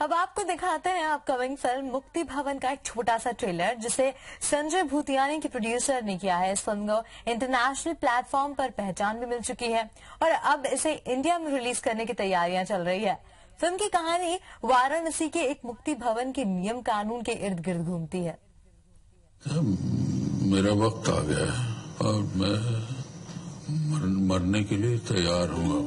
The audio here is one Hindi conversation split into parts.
अब आपको दिखाते हैं अपकमिंग फ़िल्म मुक्ति भवन का एक छोटा सा ट्रेलर जिसे संजय भूतियानी के प्रोड्यूसर ने किया है। इस फ़िल्म को इंटरनेशनल प्लेटफॉर्म पर पहचान भी मिल चुकी है और अब इसे इंडिया में रिलीज़ करने की तैयारियाँ चल रही है। फ़िल्म की कहानी वाराणसी के एक मुक्ति भवन के नियम कानून के इर्द गिर्द घूमती है। मेरा वक्त आ गया है और मैं मर, मरने के लिए तैयार हूँ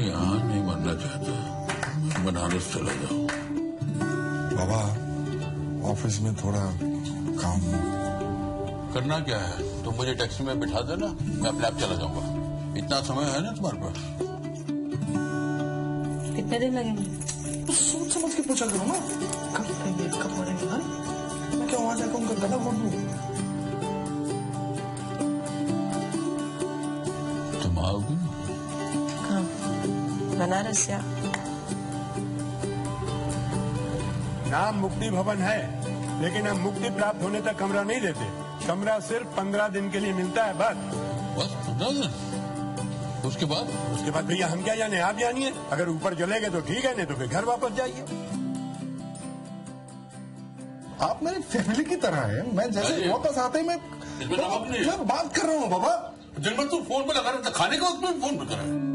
मैं यहाँ नहीं मरना चाहता। मैं बनारस चला जाऊँ बाबा ऑफ़िस में थोड़ा काम करना क्या है? तुम मुझे टैक्सी में बिठा देना मैं अपने आप चला जाऊँगा। इतना समय है ना तुम्हारे पास? कितने दिन लगेंगे? तो सोच समझ के पूछा करो ना। कब करेंगे कब मरेंगे हाँ? मैं क्या वहाँ जाकर उनका गला घोट दूँ? तुम आओगे? बनारस या? नाम मुक्ति भवन है लेकिन हम मुक्ति प्राप्त होने तक कमरा नहीं देते। कमरा सिर्फ़ पंद्रह दिन के लिए मिलता है बस। बस पंद्रह दिन? उसके बाद? उसके बाद भैया हम क्या जाने? आप जानिए। अगर ऊपर चले गए तो ठीक है नहीं तो फिर घर वापस जाइए। आप मेरी फैमिली की तरह है। मैं जैसे वापस आते ही मैं मैं बात कर रहा हूँ बाबा। दिन भर तू फ़ोन पे लगा रहता खाने का उसमें फ़ोन पे कर रहा है।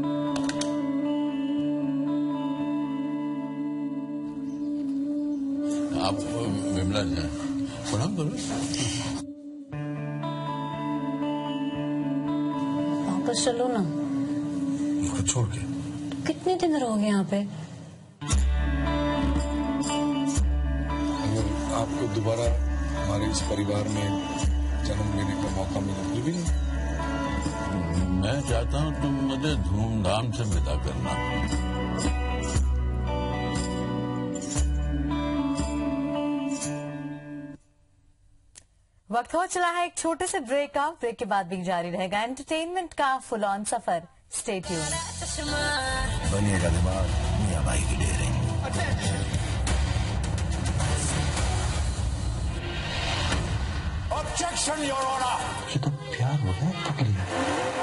आप विमला जी प्रणाम करो वापस चलो ना। इनको छोड़ के। कितने दिन रहोगे यहाँ पे? अगर आपको दोबारा हमारे इस परिवार में जन्म लेने का मौका मिले भी नहीं। मैं चाहता हूँ तुम मुझे धूमधाम से विदा करना। वक्त हो चला है एक छोटे से ब्रेक का। ब्रेक के बाद भी जारी रहेगा एंटरटेनमेंट का फुल ऑन सफ़र। स्टे ट्यून बनिएगा दिमाग मियाँ भाई की डेरे ऑब्जेक्शन योर ऑनर ये तो प्यार हो गया